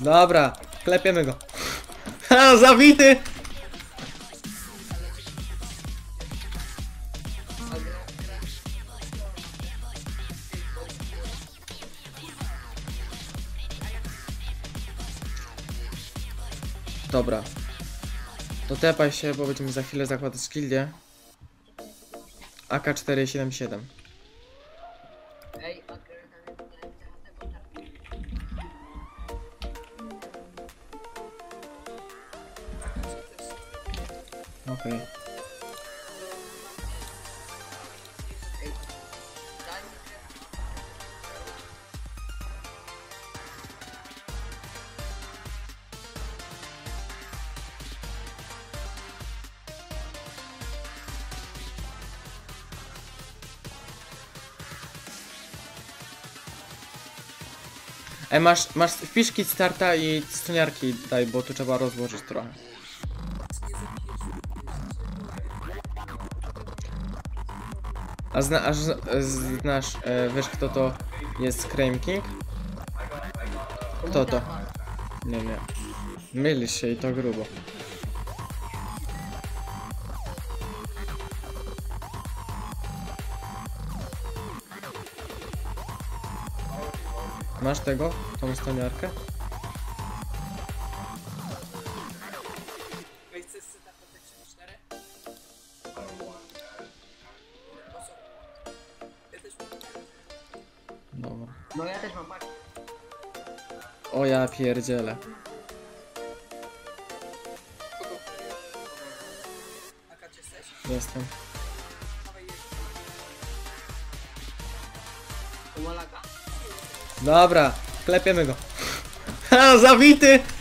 Dobra, klepiemy go. Ha, zawity! Dobra. To tepaj się, bo będziemy za chwilę zakładać gildię. AK-477. Okej. Krew. Ej, masz, masz wpiszki starta i stuniarki daj, bo tu trzeba rozłożyć trochę. A, zna, z- znasz, e, wiesz kto to jest Crane King? Kto to? Nie, nie. Mylisz się i to grubo. Masz tego? Tą stoniarkę? Dobra. No ja też mam. O ja pierdzielę. Jestem. Dobra, klepiemy go. Ha, zabity!